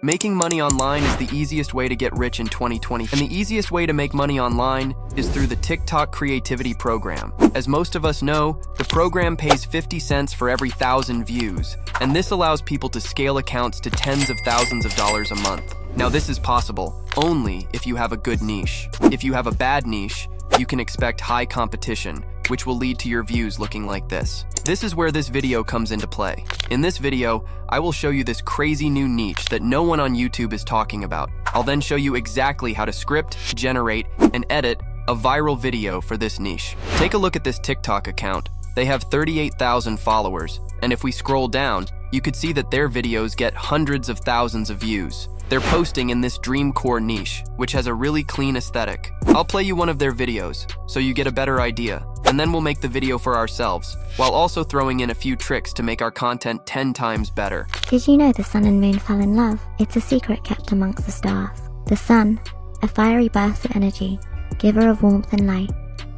Making money online is the easiest way to get rich in 2020, and the easiest way to make money online is through the TikTok Creativity Program. As most of us know, the program pays 50 cents for every thousand views, and this allows people to scale accounts to tens of thousands of dollars a month. Now, this is possible only if you have a good niche. If you have a bad niche, you can expect high competition, which will lead to your views looking like this. This is where this video comes into play. In this video, I will show you this crazy new niche that no one on YouTube is talking about. I'll then show you exactly how to script, generate, and edit a viral video for this niche. Take a look at this TikTok account. They have 38,000 followers, and if we scroll down, you could see that their videos get hundreds of thousands of views. They're posting in this dreamcore niche, which has a really clean aesthetic. I'll play you one of their videos, so you get a better idea, and then we'll make the video for ourselves, while also throwing in a few tricks to make our content 10 times better. Did you know the sun and moon fell in love? It's a secret kept amongst the stars. The sun, a fiery burst of energy, giver of warmth and light,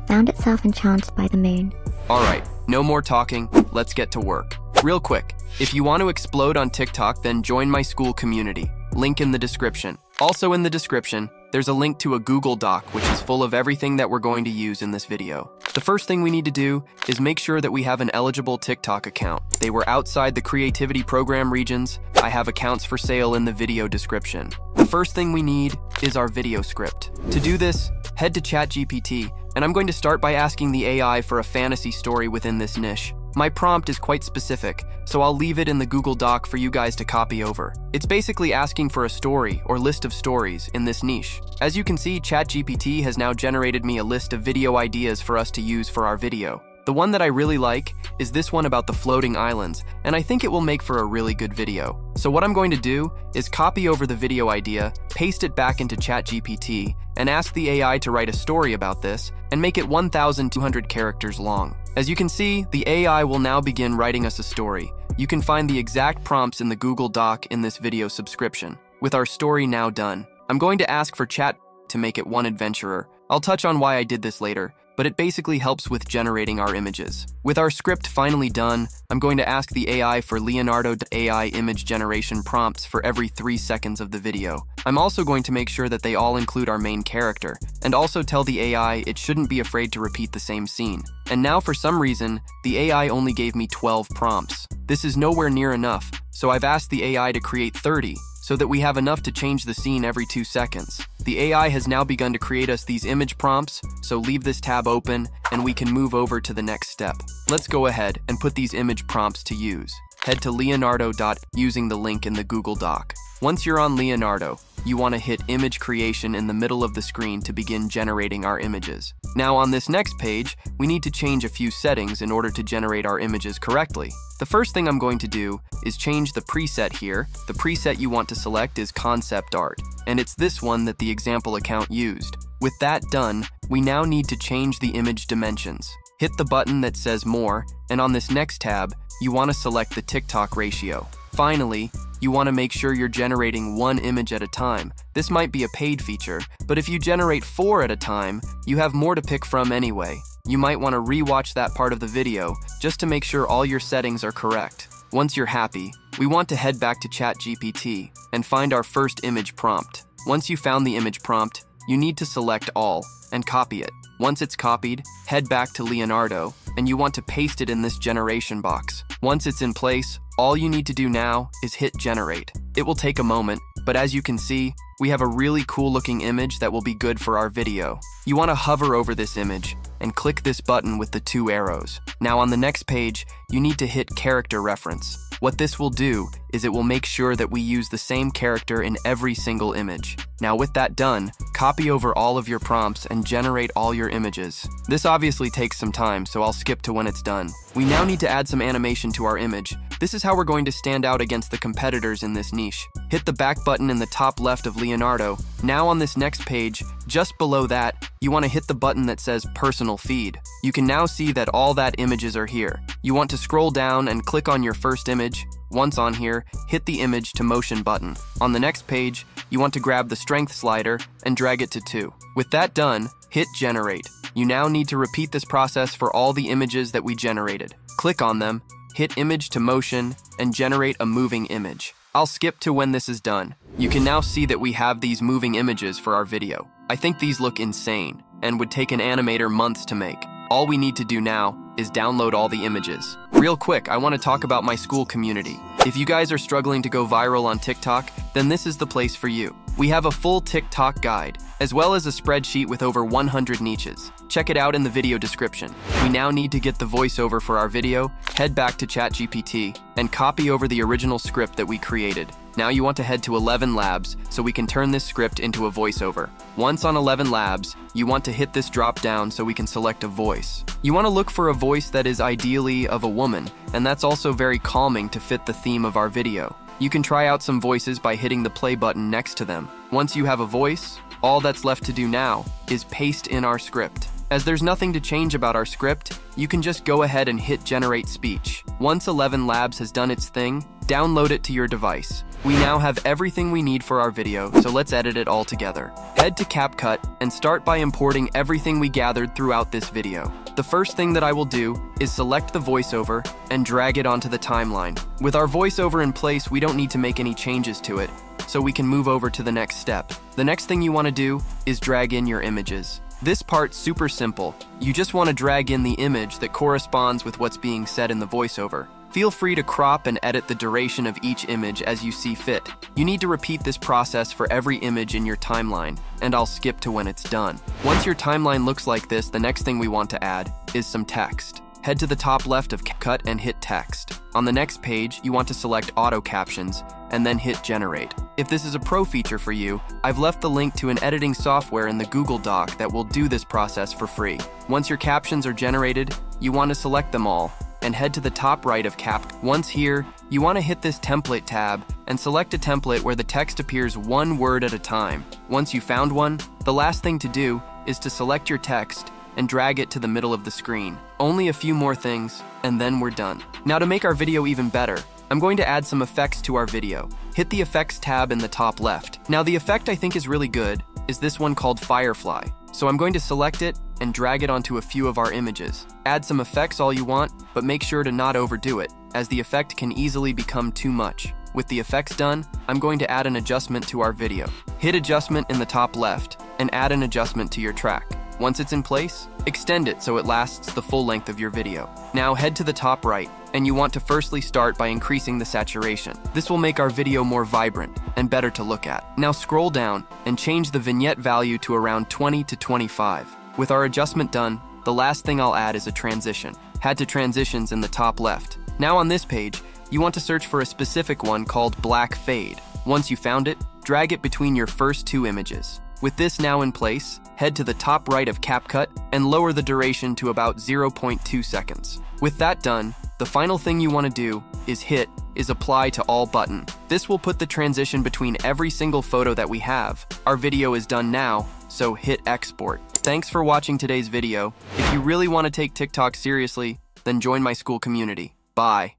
found itself enchanted by the moon. Alright, no more talking, let's get to work. Real quick, if you want to explode on TikTok, then join my Skool community link in the description. Also in the description, there's a link to a Google Doc which is full of everything that we're going to use in this video. The first thing we need to do is make sure that we have an eligible TikTok account. They were outside the creativity program regions. I have accounts for sale in the video description. The first thing we need is our video script. To do this, head to ChatGPT, and I'm going to start by asking the AI for a fantasy story within this niche. My prompt is quite specific, so I'll leave it in the Google Doc for you guys to copy over. It's basically asking for a story or list of stories in this niche. As you can see, ChatGPT has now generated me a list of video ideas for us to use for our video. The one that I really like is this one about the floating islands, and I think it will make for a really good video. So what I'm going to do is copy over the video idea, paste it back into ChatGPT, and ask the AI to write a story about this and make it 1,200 characters long. As you can see, the AI will now begin writing us a story. You can find the exact prompts in the Google Doc in this video subscription. With our story now done, I'm going to ask for Chat to make it one adventurer. I'll touch on why I did this later, but it basically helps with generating our images. With our script finally done, I'm going to ask the AI for Leonardo AI image generation prompts for every three seconds of the video. I'm also going to make sure that they all include our main character, and also tell the AI it shouldn't be afraid to repeat the same scene. And now for some reason, the AI only gave me 12 prompts. This is nowhere near enough, so I've asked the AI to create 30, so that we have enough to change the scene every two seconds. The AI has now begun to create us these image prompts, so leave this tab open and we can move over to the next step. Let's go ahead and put these image prompts to use. Head to Leonardo. using the link in the Google Doc. Once you're on Leonardo, you want to hit image creation in the middle of the screen to begin generating our images. Now on this next page, we need to change a few settings in order to generate our images correctly. The first thing I'm going to do is change the preset here. The preset you want to select is concept art, and it's this one that the example account used. With that done, we now need to change the image dimensions. Hit the button that says more, and on this next tab, you want to select the TikTok ratio. Finally, you want to make sure you're generating one image at a time. This might be a paid feature, but if you generate four at a time, you have more to pick from anyway. You might want to rewatch that part of the video just to make sure all your settings are correct. Once you're happy, we want to head back to ChatGPT and find our first image prompt. Once you found the image prompt, you need to select all and copy it. Once it's copied, head back to Leonardo and you want to paste it in this generation box. Once it's in place, all you need to do now is hit generate. It will take a moment, but as you can see, we have a really cool looking image that will be good for our video. You want to hover over this image and click this button with the two arrows. Now on the next page, you need to hit character reference. What this will do is it will make sure that we use the same character in every single image. Now with that done, copy over all of your prompts and generate all your images. This obviously takes some time, so I'll skip to when it's done. We now need to add some animation to our image. This is how we're going to stand out against the competitors in this niche. Hit the back button in the top left of Leonardo. Now on this next page, just below that, you want to hit the button that says Personal Feed. You can now see that all that images are here. You want to scroll down and click on your first image, once on here, hit the image to motion button. On the next page, you want to grab the strength slider and drag it to 2. With that done, hit generate. You now need to repeat this process for all the images that we generated. Click on them, hit image to motion, and generate a moving image. I'll skip to when this is done. You can now see that we have these moving images for our video. I think these look insane and would take an animator months to make. All we need to do now is download all the images. Real quick, I want to talk about my Skool community. If you guys are struggling to go viral on TikTok, then this is the place for you. We have a full TikTok guide, as well as a spreadsheet with over 100 niches. Check it out in the video description. We now need to get the voiceover for our video, head back to ChatGPT, and copy over the original script that we created. Now you want to head to ElevenLabs so we can turn this script into a voiceover. Once on ElevenLabs, you want to hit this drop down so we can select a voice. You want to look for a voice that is ideally of a woman, and that's also very calming to fit the theme of our video. You can try out some voices by hitting the play button next to them. Once you have a voice, all that's left to do now is paste in our script. As there's nothing to change about our script, you can just go ahead and hit generate speech. Once ElevenLabs has done its thing, download it to your device. We now have everything we need for our video, so let's edit it all together. Head to CapCut and start by importing everything we gathered throughout this video. The first thing that I will do is select the voiceover and drag it onto the timeline. With our voiceover in place, we don't need to make any changes to it, so we can move over to the next step. The next thing you want to do is drag in your images. This part's super simple. You just want to drag in the image that corresponds with what's being said in the voiceover. Feel free to crop and edit the duration of each image as you see fit. You need to repeat this process for every image in your timeline, and I'll skip to when it's done. Once your timeline looks like this, the next thing we want to add is some text. Head to the top left of Cut and hit Text. On the next page, you want to select Auto Captions, and then hit Generate. If this is a pro feature for you, I've left the link to an editing software in the Google Doc that will do this process for free. Once your captions are generated, you want to select them all, and head to the top right of Cap. Once here, you want to hit this Template tab and select a template where the text appears one word at a time. Once you found one, the last thing to do is to select your text and drag it to the middle of the screen. Only a few more things, and then we're done. Now to make our video even better, I'm going to add some effects to our video. Hit the Effects tab in the top left. Now the effect I think is really good is this one called Firefly. So I'm going to select it and drag it onto a few of our images. Add some effects all you want, but make sure to not overdo it, as the effect can easily become too much. With the effects done, I'm going to add an adjustment to our video. Hit adjustment in the top left, and add an adjustment to your track. Once it's in place, extend it so it lasts the full length of your video. Now head to the top right, and you want to firstly start by increasing the saturation. This will make our video more vibrant and better to look at. Now scroll down and change the vignette value to around 20 to 25. With our adjustment done, the last thing I'll add is a transition. Head to transitions in the top left. Now on this page, you want to search for a specific one called Black Fade. Once you found it, drag it between your first two images. With this now in place, head to the top right of CapCut and lower the duration to about 0.2 seconds. With that done, the final thing you want to do is hit is apply to all button. This will put the transition between every single photo that we have. Our video is done now, so hit export. Thanks for watching today's video. If you really want to take TikTok seriously, then join my Skool community. Bye.